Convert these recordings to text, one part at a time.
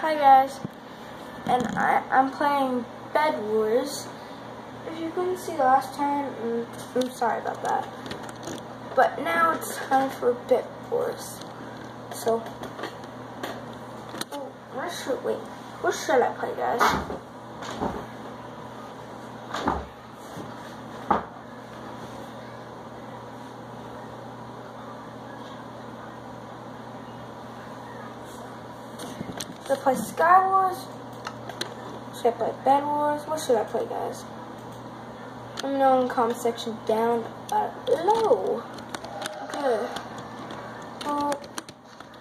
Hi guys, and I, I'm playing Bed Wars. If you couldn't see last time, I'm, I'm sorry about that. But now it's time for Bed Wars. So, oh, where should wait? Where should I play, guys? Play Sky Wars? Should I play Bed Wars? What should I play, guys? Let me know in the comment section down below. Okay. Well,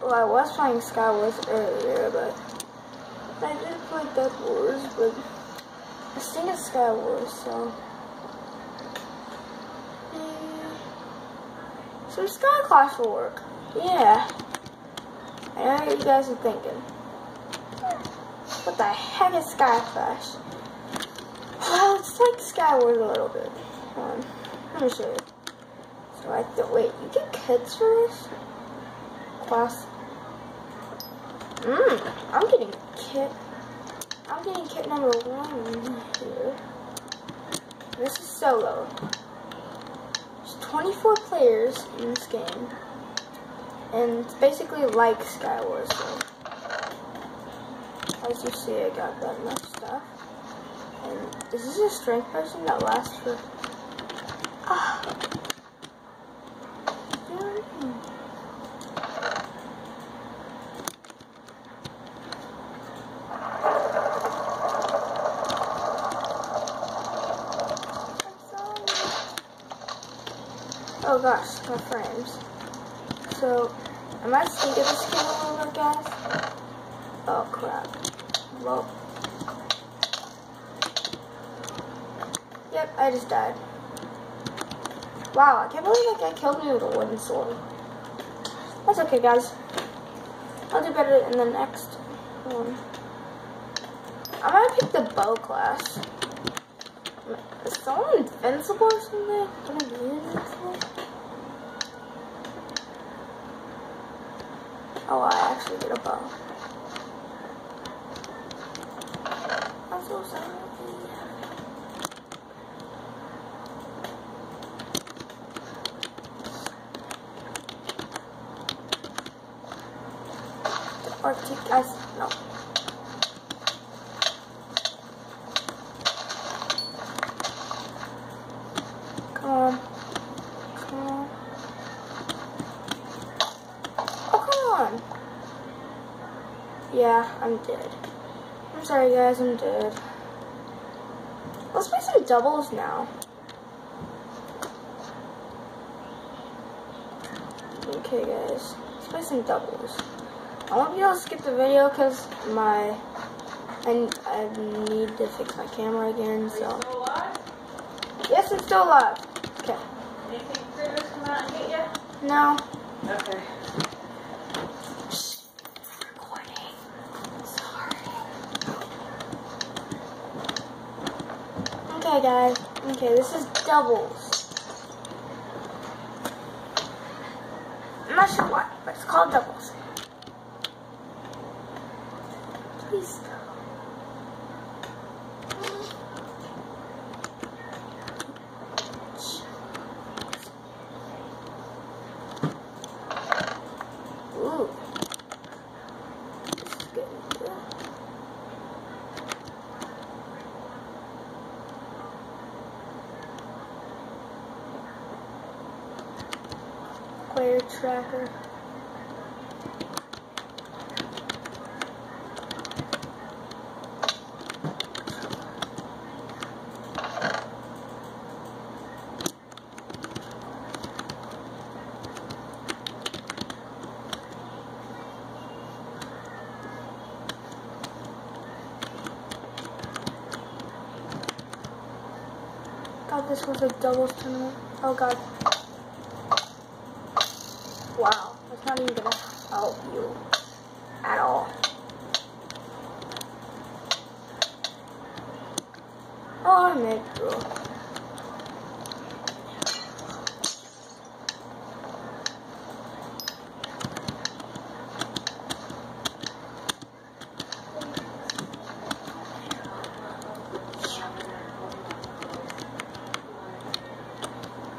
well, I was playing Sky Wars earlier, but I did play Bed Wars, but I think it's Sky Wars, so. Some Sky Clash will work. Yeah. I know what you guys are thinking. What the heck is Sky Clash? Well, it's like Sky Wars a little bit. On. Let me show you. So I wait, you get kids for this? Class. Mmm, I'm getting kit. I'm getting kit number one here. This is solo. There's 24 players in this game. And it's basically like Sky Wars, so. As you see, I got that much stuff. And is this a strength person that lasts for... Ah. Oh gosh, my frames. So, am I just gonna get this skin a little bit, guys? Oh crap. Well. Yep, I just died. Wow, I can't believe that guy killed me with a wooden sword. That's okay, guys. I'll do better in the next one. I'm gonna pick the bow class. Is someone invincible or something? Can I be invincible? Oh, I actually get a bow. I'm so sorry. Arctic ice, no. Yeah, I'm dead. Sorry, guys, I'm dead. Let's play some doubles now. Okay, guys. Let's play some doubles. I won't be able to skip the video because my I, I need to fix my camera again. So yes, it's still alive. Okay. Anything critters come out and get you? No. Okay. Okay, guys. Okay, this is doubles. I'm not sure why, but it's called doubles. Please stop. Ooh. This is getting good. Player tracker. This was a doubles tournament. Oh god. Wow, that's not even gonna help you at all. Oh, I made through.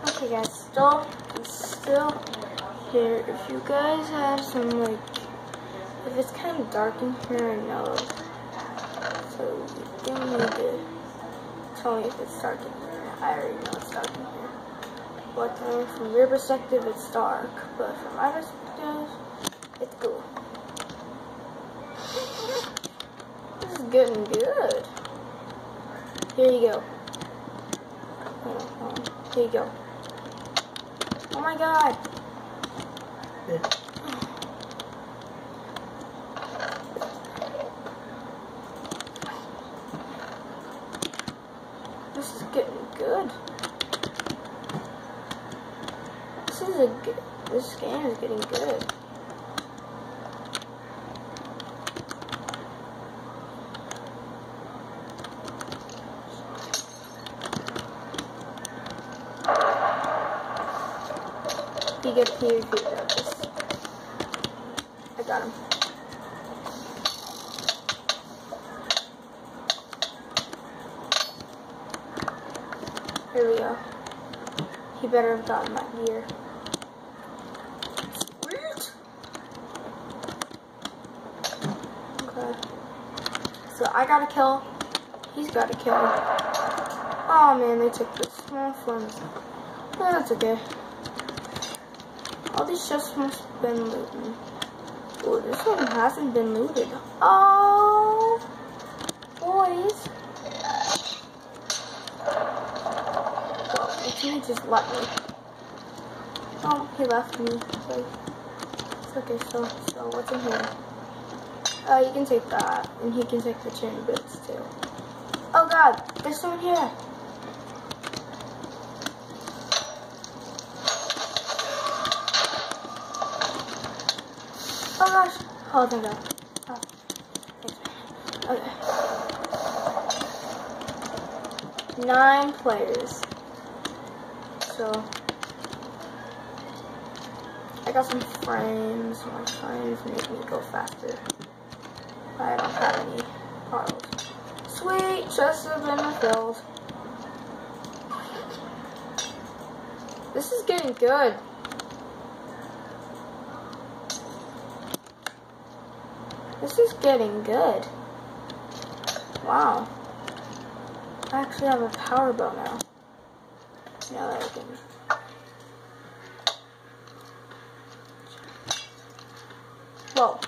Okay guys, still, still here. If you guys have some like, if it's kind of dark in here, I know. So you do need to tell me if it's dark in here. I already know it's dark in here. But from your perspective, it's dark. But from my perspective, it's cool. This is getting good. Here you go. Here you go. Oh my god. This is getting good. This is a good, this game is getting good. You get PvP about this. I got him. Here we go. He better have gotten that gear. Sweet! Okay. So I got a kill. He's got a kill. Oh man, they took this. Oh, flames. Oh, that's okay. All these chests must have been looted. Oh, this one hasn't been looted. Oh, boys. Teammate just let me. Oh, he left me. So, it's okay, so, so what's in here? Uh, you can take that, and he can take the chain boots too. Oh god, there's someone here. Oh gosh. Oh, thank god. Oh. Okay. Nine players. So, I got some frames. My frames make me go faster. I don't have any bottles. Sweet, chests have been filled. This is getting good. This is getting good. Wow. I actually have a power bow now. Now that I can. Whoa.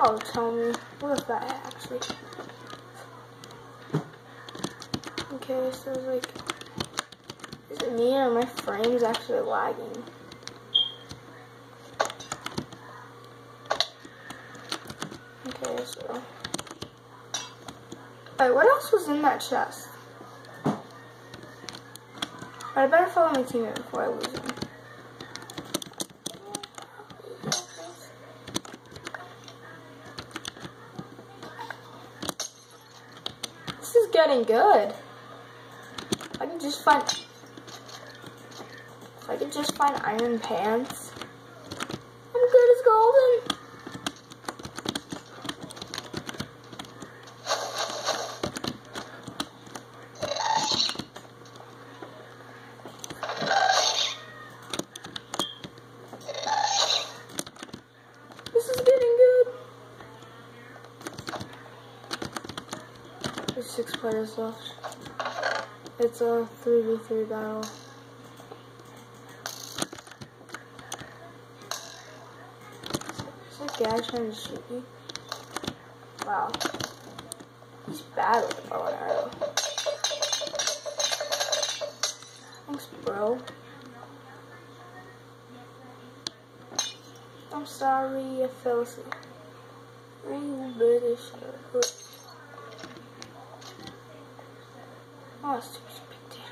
Oh, tell me. What is that actually? Okay, so like, is it me or my frame's actually lagging? Okay, so. Alright, what else was in that chest? I better follow my teammate before I lose him. This is getting good. I can just find. I could just find iron pants, I'm good as golden. This is getting good. There's six players left. It's a 3v3 battle. Is that guy trying to shoot me? Wow. He's bad with bow and arrow. Thanks, bro. I'm sorry I fell asleep. You better Oh, spectacular.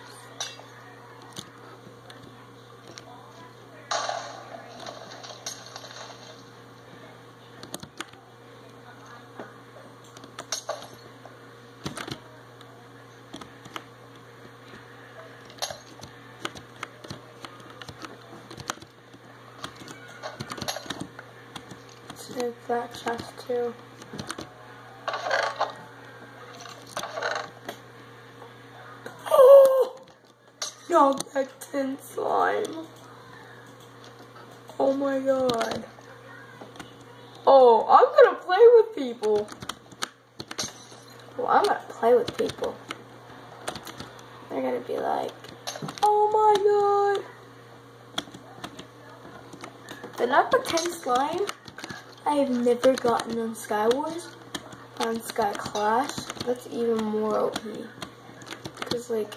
Take that chest too. Knockback 10 slime. Oh my god. Oh, I'm gonna play with people. Well, I'm gonna play with people. They're gonna be like, oh my god. The number 10 slime, I have never gotten on Skywars. On Sky Clash, that's even more OP. Cause like,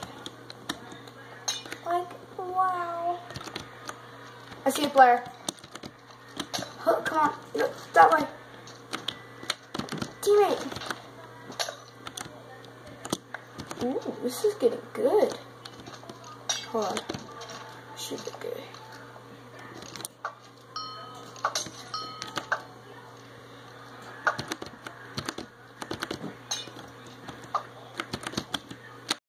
like, wow. I see a player. Oh, come on, no, that way. Teammate. Ooh, this is getting good. Hold on. Shoot the guy.